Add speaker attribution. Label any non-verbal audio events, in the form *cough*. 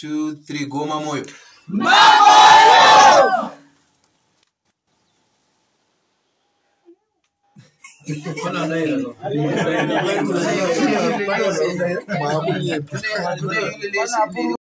Speaker 1: two, three, go goma moyo. *laughs*